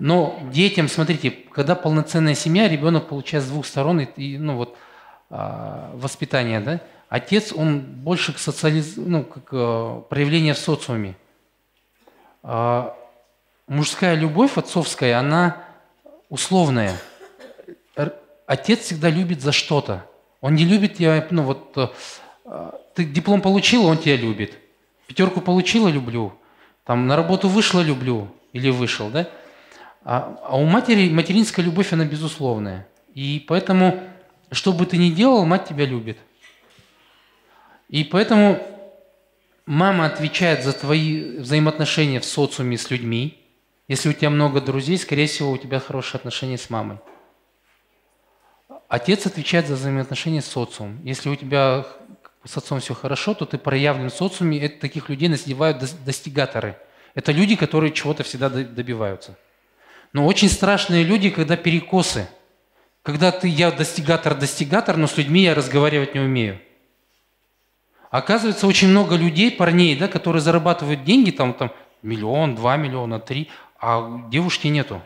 Но детям, смотрите, когда полноценная семья, ребенок получает с двух сторон и, ну вот, а, воспитание, да? Отец, он больше к социализ... ну, как проявление в социуме. А, мужская любовь отцовская, она условная. Отец всегда любит за что-то. Он не любит тебя, ну вот, э, ты диплом получила, он тебя любит. Пятерку получила, люблю. Там на работу вышла, люблю. Или вышел, да? А, а у матери материнская любовь, она безусловная. И поэтому, что бы ты ни делал, мать тебя любит. И поэтому мама отвечает за твои взаимоотношения в социуме с людьми. Если у тебя много друзей, скорее всего, у тебя хорошие отношения с мамой. Отец отвечает за взаимоотношения с социумом. Если у тебя с отцом все хорошо, то ты проявлен в социуме. Это, таких людей называют достигаторы. Это люди, которые чего-то всегда добиваются. Но очень страшные люди, когда перекосы. Когда ты, я достигатор-достигатор, но с людьми я разговаривать не умею. Оказывается, очень много людей, парней, да, которые зарабатывают деньги, там, там миллион, два миллиона, три, а девушки нету.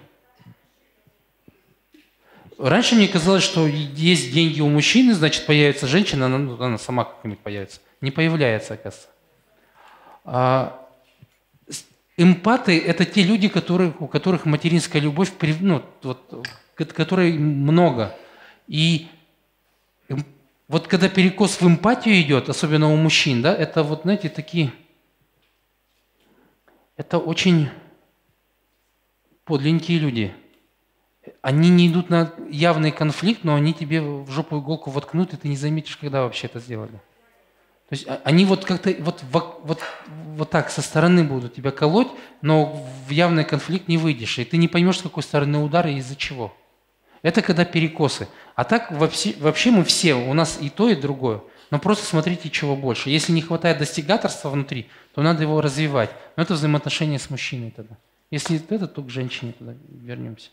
Раньше мне казалось, что есть деньги у мужчины, значит, появится женщина, она, она сама как-нибудь появится. Не появляется, оказывается. А, эмпаты – это те люди, которые, у которых материнская любовь, ну, вот, которой много. И вот когда перекос в эмпатию идет, особенно у мужчин, да, это вот, знаете, такие, это очень подленькие люди. Они не идут на явный конфликт, но они тебе в жопу иголку воткнут, и ты не заметишь, когда вообще это сделали. То есть а, они вот как-то вот, вот, вот так со стороны будут тебя колоть, но в явный конфликт не выйдешь, и ты не поймешь, с какой стороны удар и из-за чего. Это когда перекосы. А так вообще, вообще мы все, у нас и то, и другое. Но просто смотрите, чего больше. Если не хватает достигаторства внутри, то надо его развивать. Но это взаимоотношения с мужчиной тогда. Если это, то к женщине тогда вернемся.